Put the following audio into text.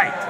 right.